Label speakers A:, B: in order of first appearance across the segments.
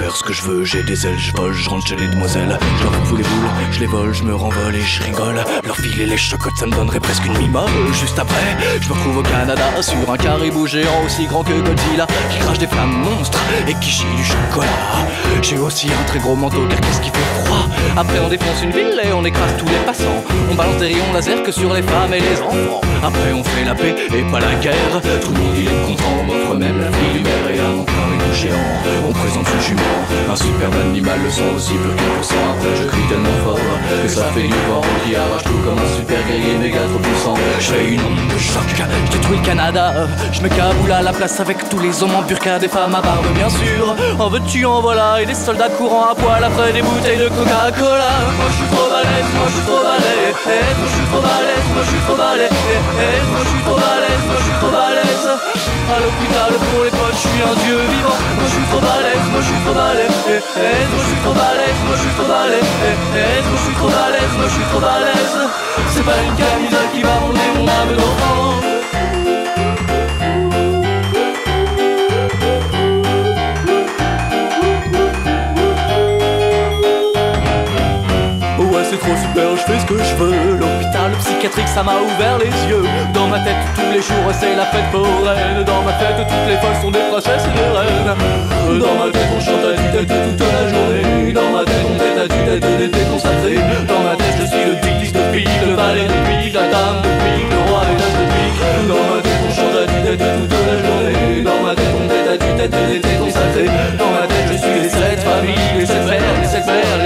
A: faire ce que je veux, j'ai des ailes, je vole, je rentre chez les demoiselles. Je leur fous les boules, je les vole, je me renvole et je rigole. Leur filer les chocottes, ça me donnerait presque une mimole. Juste après, je me retrouve au Canada sur un caribou géant aussi grand que Godzilla qui crache des flammes monstres et qui chie du chocolat. J'ai aussi un très gros manteau car qu'est-ce qui fait froid? Après on défonce une ville et on écrase tous les passants. On balance des rayons laser que sur les femmes et les enfants. Après on fait la paix et pas la guerre. Tout le monde il est content, on offre même la vie On présente une jument, un superbe animal, le sang aussi pur qu'un sang. Après je crie tellement fort que ça fait du vent qui arrache tout comme un super guerrier méga trop puissant. Je fais une onde de choc, je détruis le Canada. Je me caboule à la place avec tous les hommes en burqa, des femmes à barbe bien sûr. En veux-tu en voilà et des soldats courant à poil après des bouteilles de Coca-Cola. Moi je suis trop balèze, moi je suis trop balèze, eh, moi je suis trop balèze, moi je suis trop balèze, eh, eh, moi je suis trop balèze, moi je suis trop balèze. À l'hôpital pour les je suis un dieu vivant. Moi je suis trop balèze, moi je suis trop balèze, eh, eh, moi je suis trop balèze, moi je suis trop balèze, eh, eh, moi je suis trop balèze, moi je suis trop balèze. C'est pas une camisole qui va monter mon âme d'enfant. Ouais c'est trop super, je fais ce que je veux psychiatrique ça m'a ouvert les yeux. Dans ma tête tous les jours c'est la fête foraine Dans ma tête toutes les folles sont des princesses et des reines. Dans ma tête on chante à tue-tête toute la journée. Dans ma tête on tête à tue-tête d'été consacré Dans ma tête je suis le dictis de pique, le valet de pique, la dame de pique, le roi et l'as de pique. Dans ma tête on chante à tue-tête toute la journée. Dans ma tête on tête à tue-tête d'été consacré Dans ma tête je suis les sept familles, les sept frères, les sept mères,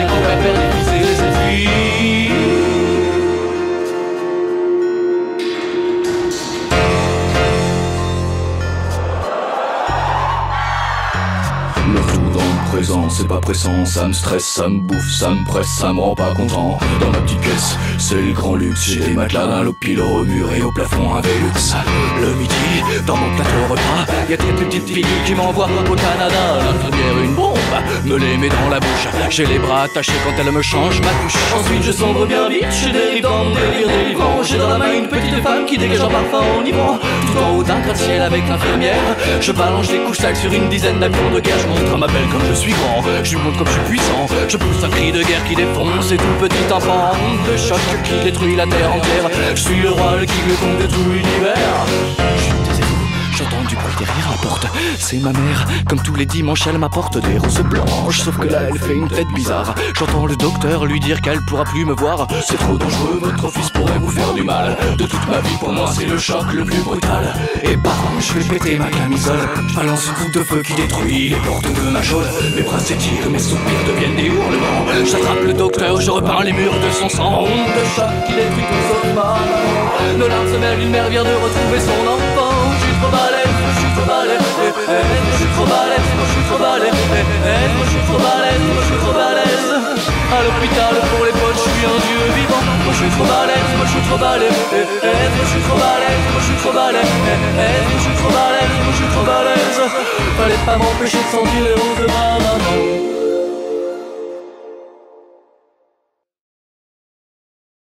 A: c'est pas pressant, ça me stresse, ça me bouffe, ça me presse, ça me rend pas content. Dans ma petite pièce, c'est le grand luxe, j'ai des matelas d'un lopilo au mur et au plafond un Velux. Le midi, dans mon plateau repas, y'a des petites filles qui m'envoient au Canada. L'infirmière, une bombe, me les met dans la bouche. J'ai les bras attachés quand elle me change ma couche. Ensuite, je sombre bien vite, je dérive dans mon délire. J'ai dans la main une petite femme qui dégage un parfum enivrant. Tout en haut d'un gratte-ciel avec l'infirmière, je balance des couches sales sur une dizaine d'avions de guerre. Je montre ma belle comme je suis grand, je lui montre comme je suis puissant. Je pousse un cri de guerre qui défonce et tout petit enfant de choc qui détruit la terre entière. Je suis le roi, le king, le de tout l'univers. J'entends du bruit derrière la porte. C'est ma mère. Comme tous les dimanches, elle m'apporte des roses blanches. Sauf que là, elle fait une tête bizarre. J'entends le docteur lui dire qu'elle pourra plus me voir. C'est trop dangereux, votre fils pourrait vous faire du mal. De toute ma vie, pour moi, c'est le choc le plus brutal. Et bam, je vais péter ma camisole. Je balance une de feu qui détruit les portes de ma chaude. Mes bras s'étirent, mes soupirs deviennent des hurlements. J'attrape le docteur, je repeins les murs de son sang. Onde de choc qui détruit tout sauf ma larmes se une mère vient de retrouver son enfant. Suis trop je suis trop balèze, je suis trop balèze, je suis trop balèze, je suis trop balèze. À l'hôpital pour les potes, je suis un dieu vivant. Je suis trop balèze, je suis trop balèze, je suis trop balèze, je suis trop balèze, je suis trop balèze, je suis trop balèze. Fallait pas m'empêcher de sentir les roses de ma maman.